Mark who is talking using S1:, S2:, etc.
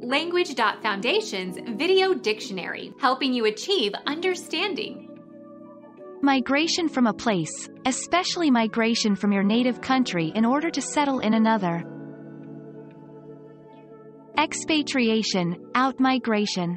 S1: Language.Foundation's Video Dictionary, helping you achieve understanding.
S2: Migration from a place, especially migration from your native country in order to settle in another. Expatriation, outmigration.